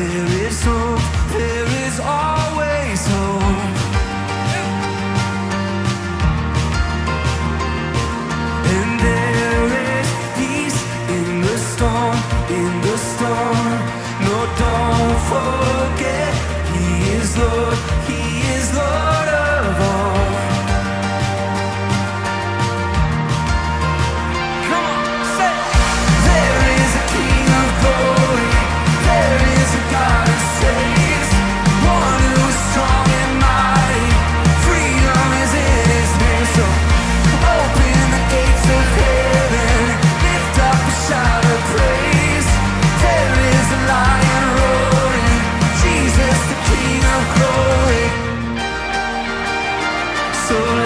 There is hope, there is always hope. And there is peace in the storm, in the storm, no dawn for So